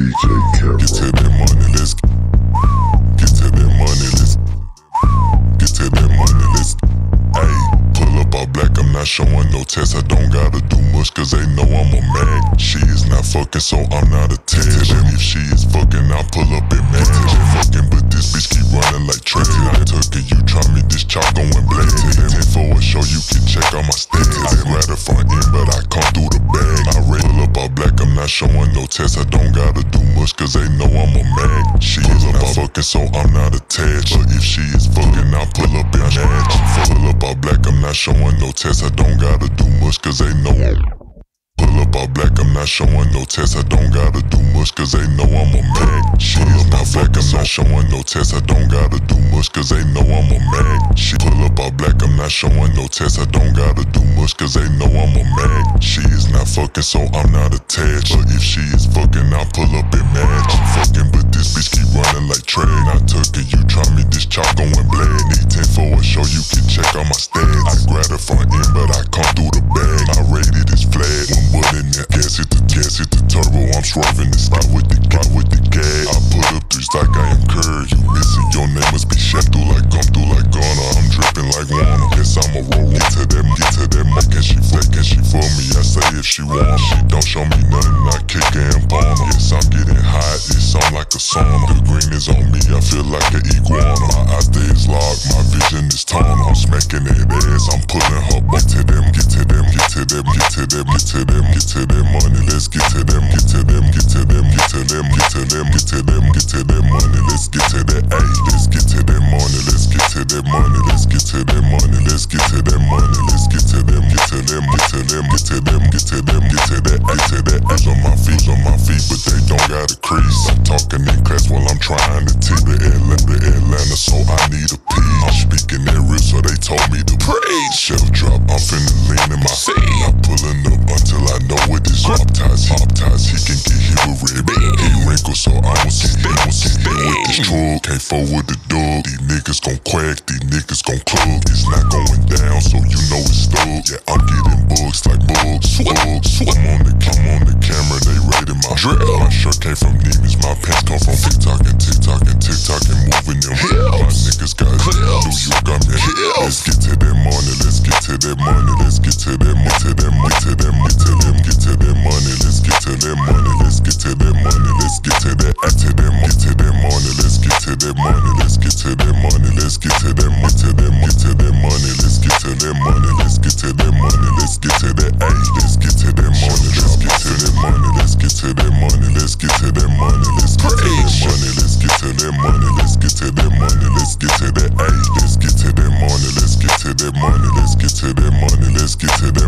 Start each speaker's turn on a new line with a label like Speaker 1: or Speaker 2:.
Speaker 1: DJ Carro.
Speaker 2: Get to that money, let's get to that money, let's get to that money, let's Ayy, pull up all black, I'm not showing no test. I don't gotta do much cause they know I'm a mag. She is not fucking, so I'm not attached. And if she is fucking, I pull up and. She fucking, but this bitch keep running like trash. I took it, you try me, this chop going black. For a show, you can check out my stats. I grab the front end, but I come showing no test. I don't gotta do much cause they know I'm a mag. She is not fucking, so I'm not attached. But if she is fucking, I pull up and match. Pull up all black, I'm not showing no test. I don't gotta do much cause they know I'm Pull up all black, I'm not showing no test. I don't gotta do much cause they know I'm a mag. She is not black, I'm not showing no test. I don't gotta do much cause they know I'm a mag. She pull up all black, I'm not showing no test. I don't gotta do much cause they know I'm a mag. She is not fucking, so I'm not attached. But if she is fucking, I'll pull up and match. I'm fucking, but this bitch keep running like train. I took it, you try me, this chop going black. Need 10 for a show, you can check out my stats. I grab the front end, but I come through the bag. I rated this flat, one bullet in there. Gas hit the gas, hit the turbo. I'm swerving the spot with the spot with the gas. I put up three like I am curved. You missing your name must be shot through like I'm through say if she want. She don't show me nothing. I kick and bomb her. Yes, I'm getting high. It sound like a sauna. The green is on me. I feel like an iguana. My eyes stay locked. My vision is torn. I'm smacking that ass. I'm pulling her back to them. Get to them. Get to them. Get to them. Get to them. Get to them money. Let's get to them. Get to them. Get to them. Get to them. Get to them. Get to them. Get to them money. Let's get to that. Ayy, let's get to Get to them. Get to that. Ayy, to that. Ayy, on my feet, on my feet, but they don't got a crease. I'm talking in class while I'm trying to teach the Atlanta, Atlanta, so I need a pee. I'm speaking that real, so they told me to praise. Shelf drop, I'm finna lean in my seat. I'm pulling up until I know what is up ties. Hop ties, he can get hit with red. He wrinkle, so I see him, won't see him with this truck. Can't forward the dog. These niggas gon' quack, these niggas gon' club. It's not going down, so you know it's stuck. Yeah, I'm Swag, swag, I'm on the, I'm on the camera, they raided my drip. My shirt came from Nemes, my pants come from TikTok and TikTok and TikTok and moving them. My niggas got it, do you got me? Let's get to that money, let's get to that money, let's get to that money, to that money, to that money, to them, get to that money, let's get to that money, let's get to that money, let's get to that, get to that money, to that money, let's get to that money, let's get to that money, let's get to that money, to that money, to that money, let's get to that money. money, let's get to that A. Let's get to that money, let's get to that money, let's get to that money, let's get to that.